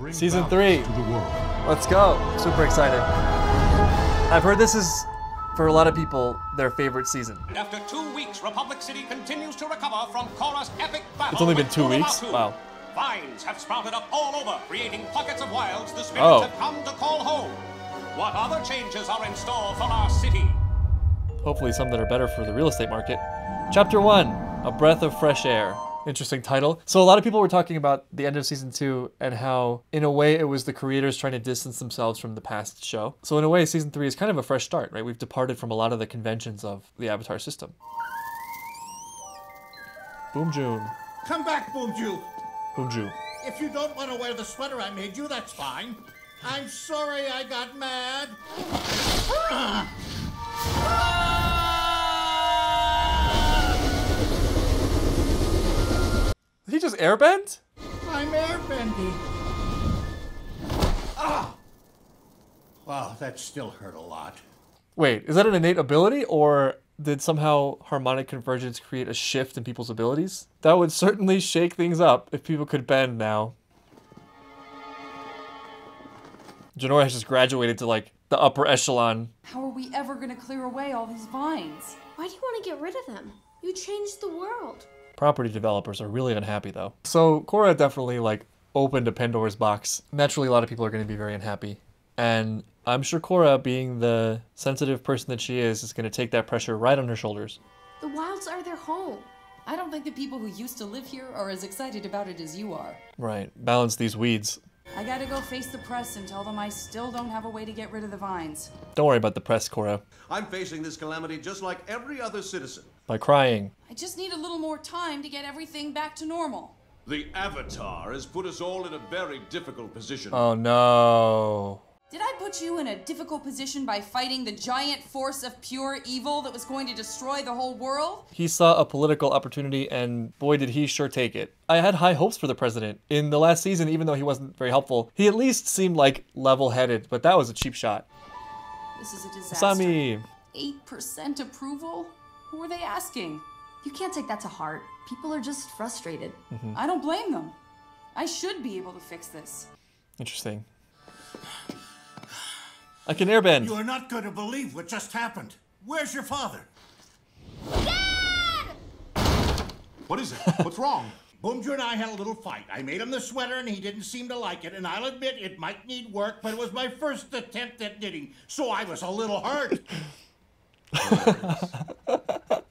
bring Season three. to the world. Let's go. Super excited. I've heard this is, for a lot of people, their favorite season. After two weeks, Republic City continues to recover from Korra's epic battle. It's only been two weeks? Uluwatu. Wow. Vines have sprouted up all over, creating pockets of wilds the spirits Oh. have come to call home. What other changes are in store for our city? Hopefully, some that are better for the real estate market. Chapter 1 A Breath of Fresh Air. Interesting title. So, a lot of people were talking about the end of season 2 and how, in a way, it was the creators trying to distance themselves from the past show. So, in a way, season 3 is kind of a fresh start, right? We've departed from a lot of the conventions of the Avatar system. Bum-Ju. Come back, Bum-Ju. Boom June. If you don't want to wear the sweater I made you, that's fine. I'm sorry I got mad. Did he airbend? I'm airbending. Ah! Wow, that still hurt a lot. Wait, is that an innate ability, or did somehow harmonic convergence create a shift in people's abilities? That would certainly shake things up if people could bend now. Jinora has just graduated to like the upper echelon. How are we ever gonna clear away all these vines? Why do you want to get rid of them? You changed the world. Property developers are really unhappy though. So Korra definitely like opened a Pandora's box. Naturally, a lot of people are going to be very unhappy, and I'm sure Korra, being the sensitive person that she is, is going to take that pressure right on her shoulders. The wilds are their home. I don't think the people who used to live here are as excited about it as you are. Right, balance these weeds. I gotta go face the press and tell them I still don't have a way to get rid of the vines. Don't worry about the press, Korra. I'm facing this calamity just like every other citizen. By crying. I just need a little more time to get everything back to normal. The Avatar has put us all in a very difficult position. Oh no. Did I put you in a difficult position by fighting the giant force of pure evil that was going to destroy the whole world? He saw a political opportunity and boy did he sure take it. I had high hopes for the president. In the last season, even though he wasn't very helpful, he at least seemed like level headed, but that was a cheap shot. This is a disaster. Sami. 8% approval? Who are they asking? You can't take that to heart. People are just frustrated. Mm-hmm. I don't blame them. I should be able to fix this. Interesting. I can airbend. You are not going to believe what just happened. Where's your father? Dad! What is it? What's wrong? Bum-Ju and I had a little fight. I made him the sweater and he didn't seem to like it. And I'll admit it might need work, but it was my first attempt at knitting, so I was a little hurt.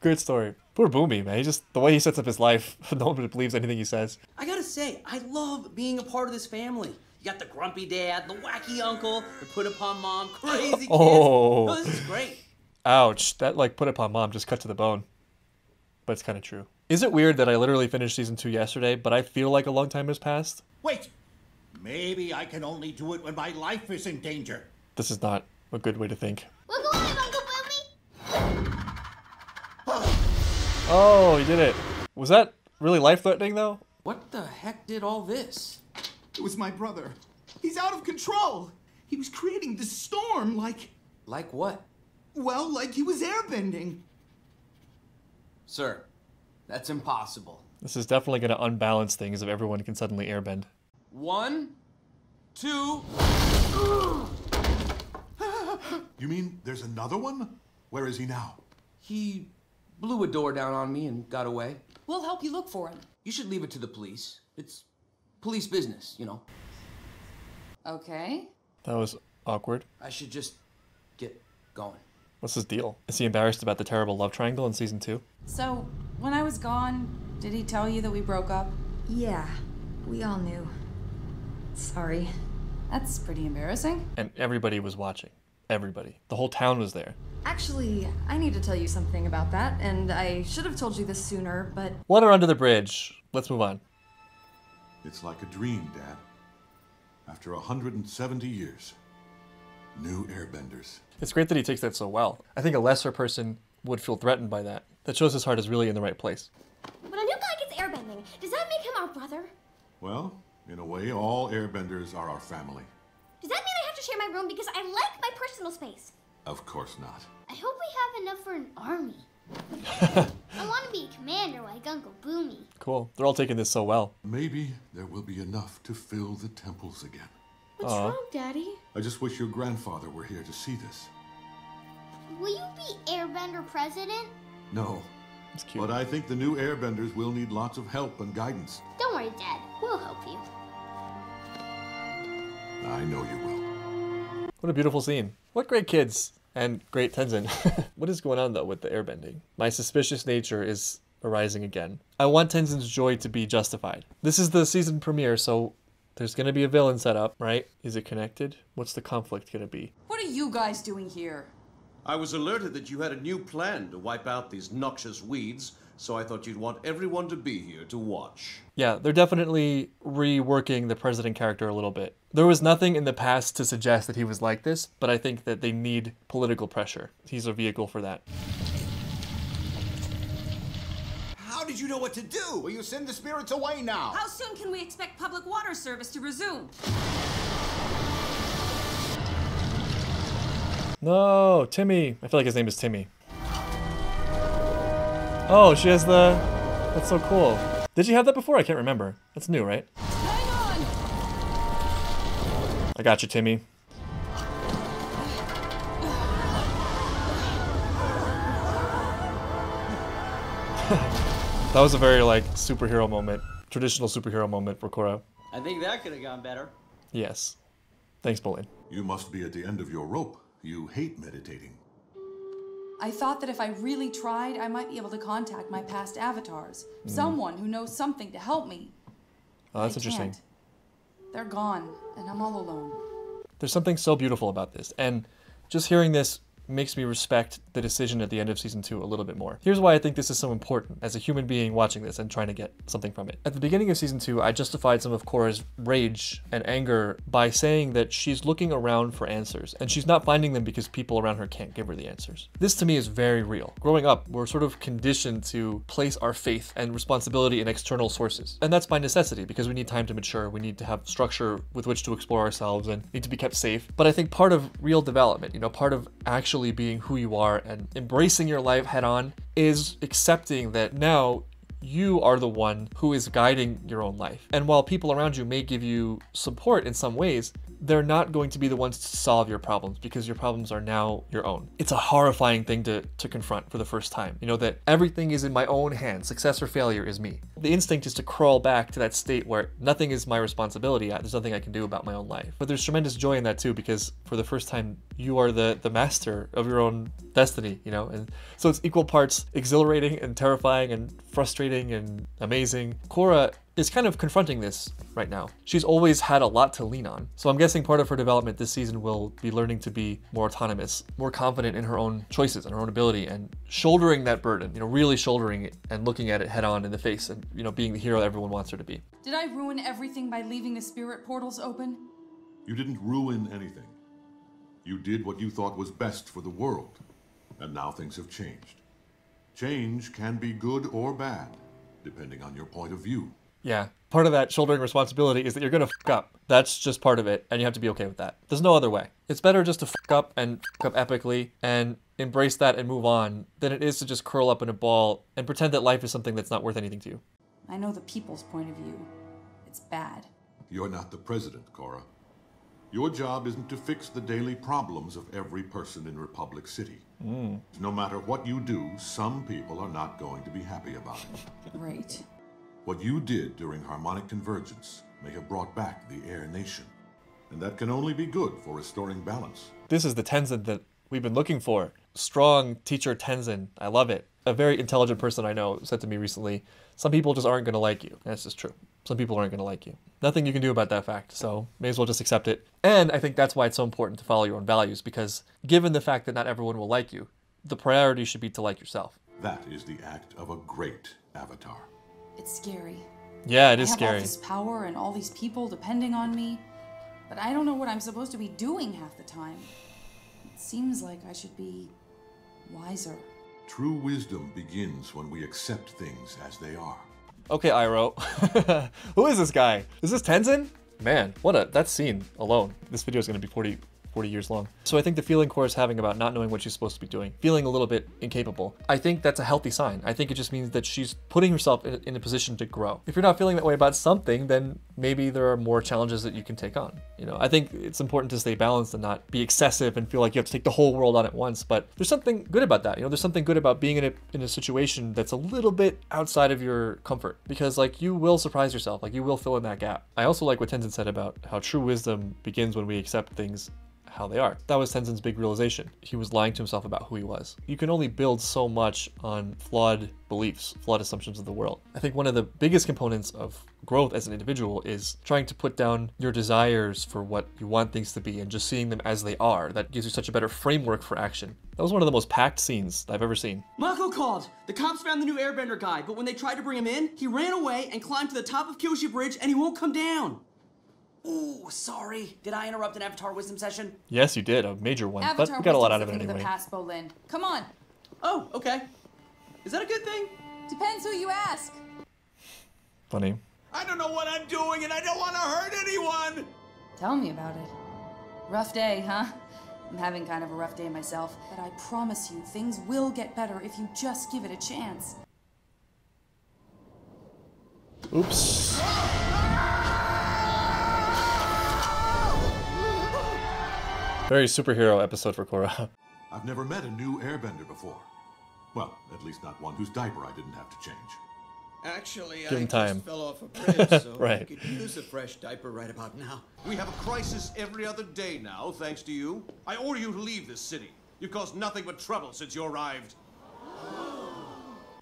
Good story. Poor Bumi, man. He just the way he sets up his life, no one believes anything he says. I gotta say, I love being a part of this family. You got the grumpy dad, the wacky uncle, the put upon mom, crazy oh. kids. Oh. No, this is great. Ouch. That like put upon mom just cut to the bone. But it's kind of true. Is it weird that I literally finished season two yesterday, but I feel like a long time has passed? Wait, maybe I can only do it when my life is in danger. This is not a good way to think. Look alive, Uncle Bumi! Oh, he did it. Was that really life threatening though? What the heck did all this? It was my brother. He's out of control. He was creating this storm like, Like what? well, like he was airbending. Sir, that's impossible. This is definitely going to unbalance things if everyone can suddenly airbend. One, two. You mean there's another one? Where is he now? He blew a door down on me and got away. We'll help you look for him. You should leave it to the police. It's police business, you know. Okay. That was awkward. I should just get going. What's his deal? Is he embarrassed about the terrible love triangle in season two? So, when I was gone, did he tell you that we broke up? Yeah, we all knew. Sorry. That's pretty embarrassing. And everybody was watching. Everybody. The whole town was there. Actually, I need to tell you something about that, and I should have told you this sooner, but Water under the bridge. Let's move on. It's like a dream, Dad. After 170 years, new airbenders. It's great that he takes that so well. I think a lesser person would feel threatened by that. That shows his heart is really in the right place. When a new guy gets airbending, does that make him our brother? Well, in a way, all airbenders are our family. Does that mean I have to share my room because I like my personal space? Of course not. I hope we have enough for an army. commander like Uncle Bumi. Cool. They're all taking this so well. Maybe there will be enough to fill the temples again. What's Aw. wrong, Daddy? I just wish your grandfather were here to see this. Will you be Airbender president? No. It's cute. But I think the new airbenders will need lots of help and guidance. Don't worry, Dad. We'll help you. I know you will. What a beautiful scene. What great kids. And great Tenzin. what is going on though with the airbending? My suspicious nature is arising again. I want Tenzin's joy to be justified. This is the season premiere, so there's gonna be a villain set up, right? Is it connected? What's the conflict gonna be? What are you guys doing here? I was alerted that you had a new plan to wipe out these noxious weeds, so I thought you'd want everyone to be here to watch. Yeah, they're definitely reworking the president character a little bit. There was nothing in the past to suggest that he was like this, but I think that they need political pressure. He's a vehicle for that. How did you know what to do? Will you send the spirits away now? How soon can we expect public water service to resume? No, Timmy. I feel like his name is Timmy. Oh, she has the. That's so cool. Did she have that before? I can't remember. That's new, right? I got you, Timmy. That was a very like superhero moment, traditional superhero moment for Korra. I think that could have gone better. Yes. Thanks, Bolin. You must be at the end of your rope. You hate meditating. I thought that if I really tried, I might be able to contact my past avatars. Hmm. Someone who knows something to help me. Oh, that's I interesting. can't. They're gone, and I'm all alone. There's something so beautiful about this, and just hearing this makes me respect the decision at the end of season two a little bit more. Here's why I think this is so important as a human being watching this and trying to get something from it. At the beginning of season two, I justified some of Korra's rage and anger by saying that she's looking around for answers, and she's not finding them because people around her can't give her the answers. This to me is very real. Growing up, we're sort of conditioned to place our faith and responsibility in external sources. And that's by necessity because we need time to mature, we need to have structure with which to explore ourselves and need to be kept safe. But I think part of real development, you know, part of actually being who you are and embracing your life head on is accepting that now you are the one who is guiding your own life. And while people around you may give you support in some ways, they're not going to be the ones to solve your problems because your problems are now your own. It's a horrifying thing to, to confront for the first time. You know, that everything is in my own hands, success or failure is me. The instinct is to crawl back to that state where nothing is my responsibility, there's nothing I can do about my own life. But there's tremendous joy in that too because for the first time, you are the, the master of your own destiny, you know? And so it's equal parts exhilarating and terrifying and frustrating and amazing. Korra is kind of confronting this right now. She's always had a lot to lean on. So I'm guessing part of her development this season will be learning to be more autonomous, more confident in her own choices and her own ability and shouldering that burden, you know, really shouldering it and looking at it head on in the face and, you know, being the hero everyone wants her to be. Did I ruin everything by leaving the spirit portals open? You didn't ruin anything. You did what you thought was best for the world. And now things have changed. Change can be good or bad, depending on your point of view. Yeah. Part of that shouldering responsibility is that you're gonna fuck up. That's just part of it, and you have to be okay with that. There's no other way. It's better just to fuck up and fuck up epically and embrace that and move on than it is to just curl up in a ball and pretend that life is something that's not worth anything to you. I know the people's point of view. It's bad. You're not the president, Korra. Your job isn't to fix the daily problems of every person in Republic City. Mm. No matter what you do, some people are not going to be happy about it. Right. What you did during harmonic convergence may have brought back the Air Nation. And that can only be good for restoring balance. This is the Tenzin that we've been looking for. Strong teacher Tenzin. I love it. A very intelligent person I know said to me recently, some people just aren't going to like you. And that's just true. Some people aren't going to like you. Nothing you can do about that fact, so may as well just accept it. And I think that's why it's so important to follow your own values, because given the fact that not everyone will like you, the priority should be to like yourself. That is the act of a great avatar. It's scary. Yeah, it I have scary. all this power and all these people depending on me, but I don't know what I'm supposed to be doing half the time. It seems like I should be wiser. True wisdom begins when we accept things as they are. Okay, Iroh. Who is this guy? Is this Tenzin? Man, what a that scene alone. This video is to be 40 40 years long. So I think the feeling Korra's having about not knowing what she's supposed to be doing, feeling a little bit incapable, I think that's a healthy sign. I think it just means that she's putting herself in, in a position to grow. If you're not feeling that way about something, then maybe there are more challenges that you can take on. You know, I think it's important to stay balanced and not be excessive and feel like you have to take the whole world on at once. But there's something good about that. You know, there's something good about being in a in a situation that's a little bit outside of your comfort because like you will surprise yourself, like you will fill in that gap. I also like what Tenzin said about how true wisdom begins when we accept things how they are. That was Tenzin's big realization. He was lying to himself about who he was. You can only build so much on flawed beliefs, flawed assumptions of the world. I think one of the biggest components of growth as an individual is trying to put down your desires for what you want things to be and just seeing them as they are. That gives you such a better framework for action. That was one of the most packed scenes I've ever seen. Mako called. The cops found the new airbender guy, but when they tried to bring him in, he ran away and climbed to the top of Kyoshi Bridge and he won't come down. Ooh, sorry. Did I interrupt an Avatar wisdom session? Yes, you did, a major one, but Avatar we got a lot out of it thing anyway. the past, Bolin. Come on. Oh, okay. Is that a good thing? Depends who you ask. Funny. I don't know what I'm doing and I don't want to hurt anyone! Tell me about it. Rough day, huh? I'm having kind of a rough day myself, but I promise you, things will get better if you just give it a chance. Oops. Very superhero episode for Korra. I've never met a new airbender before. Well, at least not one whose diaper I didn't have to change. Actually, Give I him just time. fell off a bridge, so I Right. could use a fresh diaper right about now. We have a crisis every other day now, thanks to you. I order you to leave this city. You've caused nothing but trouble since you arrived.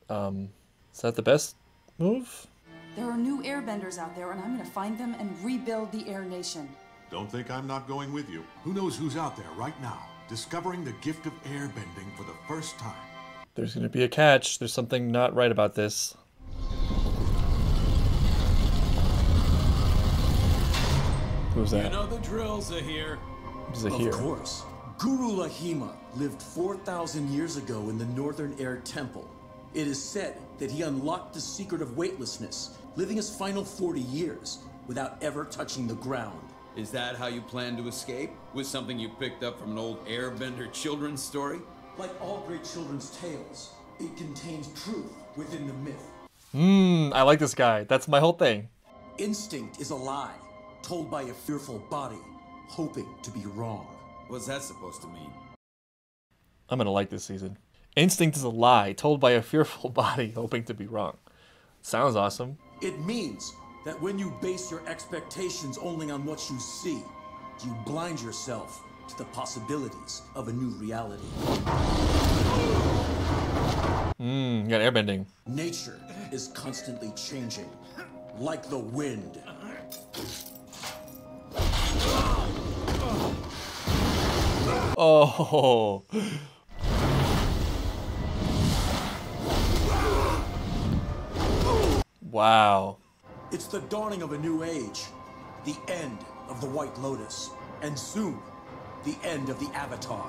Um, is that the best move? There are new airbenders out there, and I'm gonna find them and rebuild the Air Nation. Don't think I'm not going with you. Who knows who's out there right now, discovering the gift of airbending for the first time. There's gonna be a catch. There's something not right about this. Who's that? You know the drills are here. Who's it of course. Guru Laghima lived 4,000 years ago in the Northern Air Temple. It is said that he unlocked the secret of weightlessness, living his final 40 years without ever touching the ground. Is that how you plan to escape? With something you picked up from an old airbender children's story? Like all great children's tales, it contains truth within the myth. Hmm, I like this guy. That's my whole thing. Instinct is a lie, told by a fearful body, hoping to be wrong. What's that supposed to mean? I'm gonna like this season. Instinct is a lie told by a fearful body hoping to be wrong. Sounds awesome. It means that when you base your expectations only on what you see, you blind yourself to the possibilities of a new reality. Mmm, got airbending. Nature is constantly changing, like the wind. Oh. Wow. It's the dawning of a new age, the end of the White Lotus, and soon, the end of the Avatar.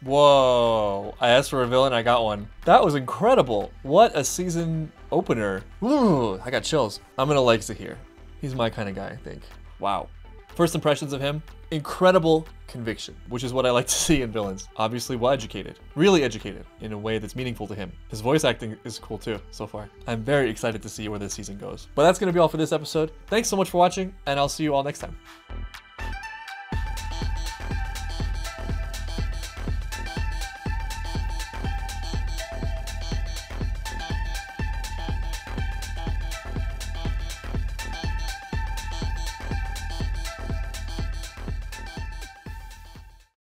Whoa. I asked for a villain, I got one. That was incredible. What a season opener. Ooh, I got chills. I'm gonna like Zaheer. He's my kind of guy, I think. Wow. First impressions of him, incredible conviction, which is what I like to see in villains. Obviously well educated, really educated in a way that's meaningful to him. His voice acting is cool too, so far. I'm very excited to see where this season goes. But that's gonna be all for this episode. Thanks so much for watching, and I'll see you all next time.